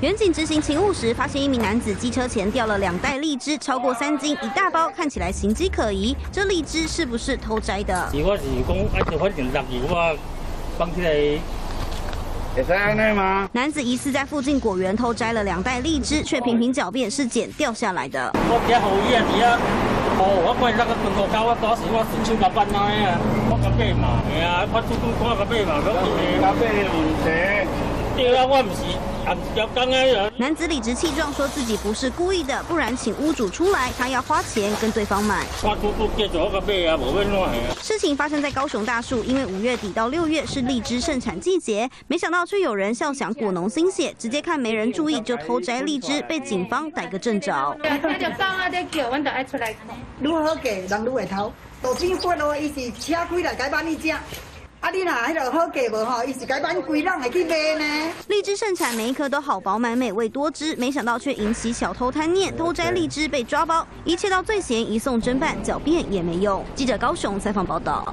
远警执行勤务时，发现一名男子机车前掉了两袋荔枝，超过三斤，一大包，看起来形迹可疑。这荔枝是不是偷摘的？我是讲，啊，就反正六亿我放起来。男子疑似在附近果园偷摘了两袋荔枝，却频频狡辩是捡掉下来的。我家好意啊，弟啊，哦，我看那个苹果糕，我当时我是手甲办来啊，我甲买嘛，哎呀，我主动我甲买嘛，我甲买唔错，对啊，我唔是。男子理直气壮说自己不是故意的，不然请屋主出来，他要花钱跟对方买。事情发生在高雄大树，因为五月底到六月是荔枝盛产季节，没想到却有人笑想果农心血，直接看没人注意就偷摘荔枝，被警方逮个正着。如何给人如会偷？都真发咯，伊是车开来改办你只。啊，你那迄个好价无吼？伊是该办贵人会去买呢。荔枝盛产，每一颗都好饱满、美味多汁，没想到却引起小偷贪念，偷摘荔枝被抓包，一切到最嫌移送侦办，狡辩也没用。记者高雄采访报道。